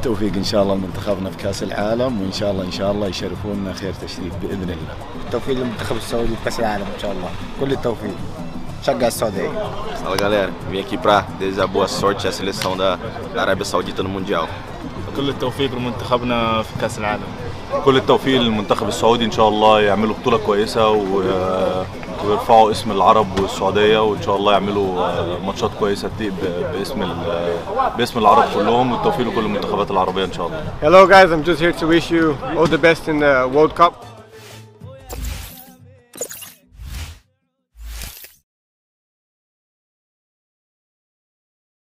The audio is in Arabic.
التوفيق إن شاء الله لمنتخبنا في كأس العالم وإن شاء الله إن شاء الله يشرفونا خير تشريف بإذن الله. التوفيق للمنتخب السعودي في كأس العالم إن شاء الله. كل التوفيق. شجع السعودية. Fala galera, vim aqui para desejar boa sorte à seleção da da Arábia Saudita no Mundial. كل التوفيق لمنتخبنا في كأس العالم. كل التوفيق للمنتخب السعودي. إن شاء الله يعملوا بطولة كويسة و- ويرفعوا اسم العرب والسعودية وإن شاء الله يعملوا ماتشات كويسة تليق باسم ال- باسم العرب كلهم والتوفيق لكل المنتخبات العربية إن شاء الله Hello guys, I'm just here to wish you all the best in the World Cup.